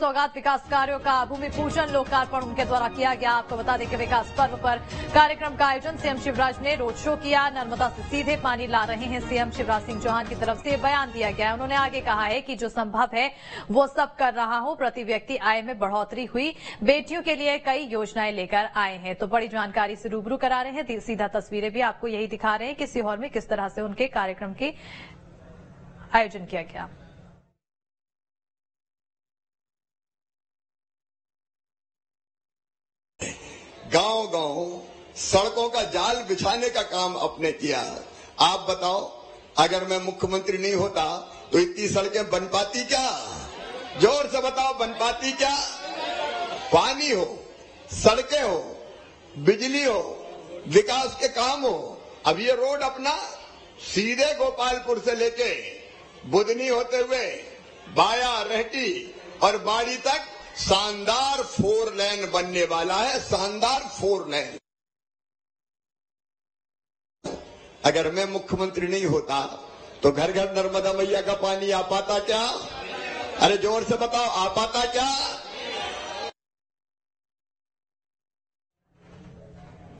सौगात विकास कार्यों का भूमि पूजन, लोकार्पण उनके द्वारा किया गया। आपको बता दें कि विकास पर्व पर कार्यक्रम का आयोजन सीएम शिवराज ने रोड शो किया। नर्मदा से सीधे पानी ला रहे हैं सीएम शिवराज सिंह चौहान की तरफ़ से बयान दिया गया उन्होंने आगे कहा है कि जो संभव है, वो सब कर रहा हूँ। प्रति व्यक्ति आय में बढ़ोतरी हुई। बेटियों के लिए कई योजनाएँ लेकर आए हैं। तो बड़ी जानकारी से रूबरू करा रहे हैं। सीधा तस्वीरें भी आपको यही दिखा रहे हैं कि सीहोर में किस तरह से उनके कार्यक्रम की आयोजन किया गया। गाँव गाँव सड़कों का जाल बिछाने का काम अपने किया आप बताओ, अगर मैं मुख्यमंत्री नहीं होता तो इतनी सड़कें बन पाती क्या? ज़ोर से बताओ, बन पाती क्या? पानी हो, सड़कें हो, बिजली हो, विकास के काम हो, अब ये रोड अपना सीधे गोपालपुर से लेके बुधनी होते हुए बाया, रहटी और बाड़ी तक शानदार फोर लेन बनने वाला है, शानदार फोर लेन। अगर मैं मुख्यमंत्री नहीं होता तो घर घर नर्मदा मैया का पानी आ पाता क्या? अरे ज़ोर से बताओ, आ पाता